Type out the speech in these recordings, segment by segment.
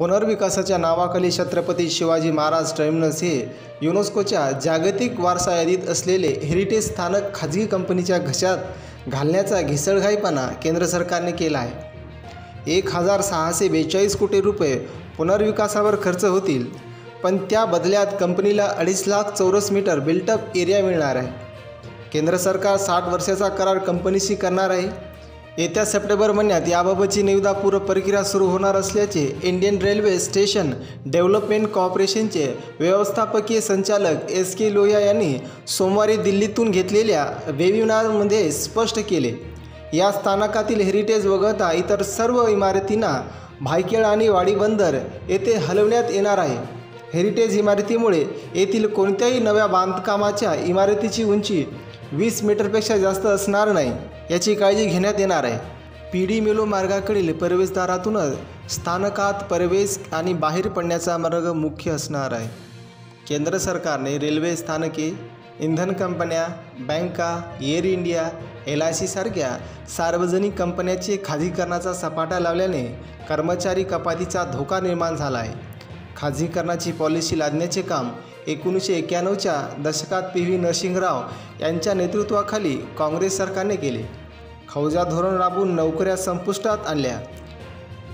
पुनर्विकासाच्या नावाखाली छत्रपती शिवाजी महाराज टर्मिनस हे युनेस्कोच्या जागतिक वारसा यादीत असलेले हेरिटेज स्थानक खाजगी कंपनीच्या घशात घालण्याचा घिसळघाईपणा केंद्र सरकारने केला आहे. एक हजार सहाशे बेचाळीस कोटी रुपये पुनर्विकासावर खर्च होतील पण त्या बदल्यात कंपनीला अडीच लाख चौरस मीटर बिल्टअप एरिया मिळणार आहे. केंद्र सरकार साठ वर्षाचा करार कंपनीशी करणार आहे. येत्या सप्टेंबर महिन्यात याबाबतची निविदापूर्व प्रक्रिया सुरू होणार असल्याचे इंडियन रेल्वे स्टेशन डेव्हलपमेंट कॉर्पोरेशनचे व्यवस्थापकीय संचालक एस के लोहिया यांनी सोमवारी दिल्लीतून घेतलेल्या वेबिनारमध्ये स्पष्ट केले. या स्थानकातील हेरिटेज वगळता इतर सर्व इमारतींना भायखेळ आणि वाडी बंदर येथे हलवण्यात येणार आहे. हेरिटेज इमारतीमुळे येथील कोणत्याही नव्या बांधकामाच्या इमारतीची उंची वीस मीटरपेक्षा जास्त असणार नाही याची काळजी घेण्यात येणार आहे. पी डी मेलो मार्गाकडील प्रवेशद्वारातूनच स्थानकात प्रवेश आणि बाहेर पडण्याचा मार्ग मुख्य असणार आहे. केंद्र सरकारने रेल्वे स्थानके इंधन कंपन्या बँका एअर इंडिया एल आय सीसारख्या सार्वजनिक कंपन्याचे खाजगीकरणाचा सपाटा लावल्याने कर्मचारी कपातीचा धोका निर्माण झाला आहे. खाजगीकरणाची पॉलिसी लादण्याचे काम एकोणीसशे एक्क्याण्णवच्या दशकात पी व्ही नरसिंहराव यांच्या नेतृत्वाखाली काँग्रेस सरकारने केले. खौजा धोरण राबवून नोकऱ्या संपुष्टात आणल्या.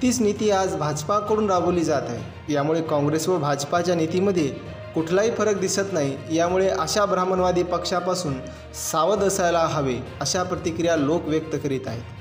तीच नीती आज भाजपाकडून राबवली जात आहे. यामुळे काँग्रेस व भाजपाच्या नीतीमध्ये कुठलाही फरक दिसत नाही. यामुळे अशा ब्राह्मणवादी पक्षापासून सावध असायला हवे अशा प्रतिक्रिया लोक व्यक्त करीत आहेत.